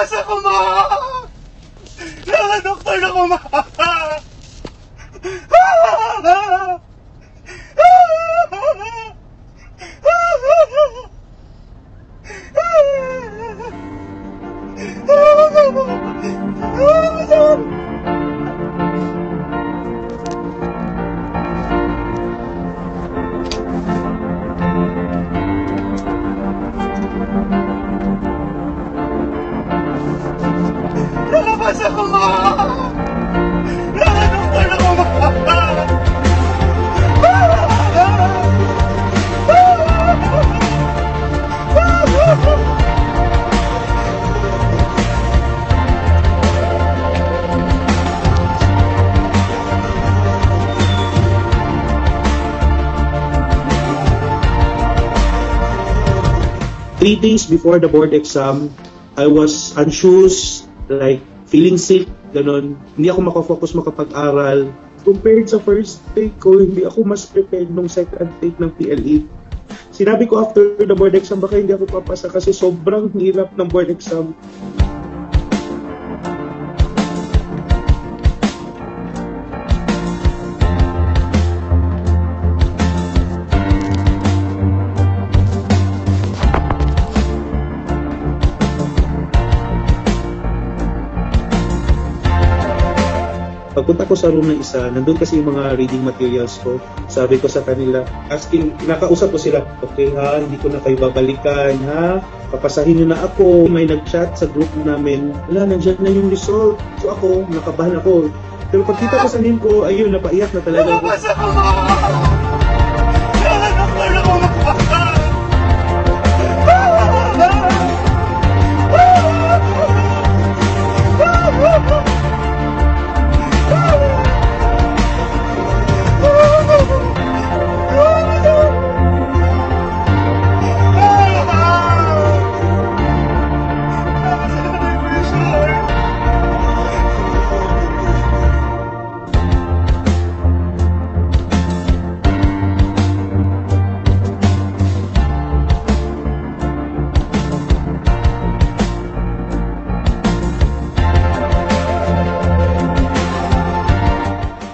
Lalabas ako, ma! Mga doktor na ko, ma! Lalabas three days before the board exam, I was anxious, like feeling sick, ganun. Hindi ako makafocus makapag-aral. Compared sa first take ko, hindi ako mas prepared nung second take ng PLE. Sinabi ko after the board exam, baka hindi ako papasa kasi sobrang hirap ng board exam. Pagpunta ko sa room ng isa, nandun kasi yung mga reading materials ko. Sabi ko sa kanila, asking, nakausap ko sila, okay ha, hindi ko na kayo babalikan ha, papasahin nyo na ako. May nag-chat sa group namin, wala, nandyan na yung result. So ako, nakabahan ako. Pero pagkita ko sa name ko, ayun, napaiyak na talaga ako.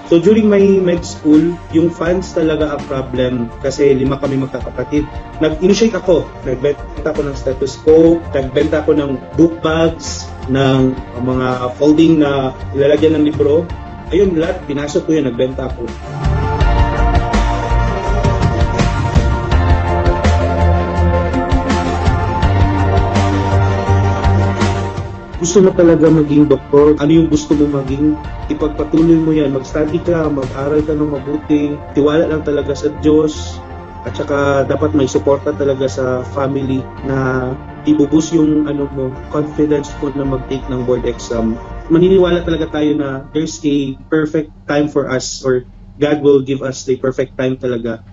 So during my med school, yung funds talaga ang problem kasi lima kami magkakapatid. Nag-initiate ako, nagbenta ako ng stethoscope, nagbenta ako ng book bags, ng mga folding na ilalagyan ng libro. Ayun, lahat, pinasok ko yun, nagbenta ako. Gusto mo talaga maging doktor, ano yung gusto mo maging, ipagpatuloy mo yan, mag-study ka, mag-aral ka ng mabuti, tiwala lang talaga sa Diyos, at saka dapat may suporta talaga sa family na ibubus yung ano mo, confidence mo na mag-take ng board exam. Maniniwala talaga tayo na there's a perfect time for us or God will give us the perfect time talaga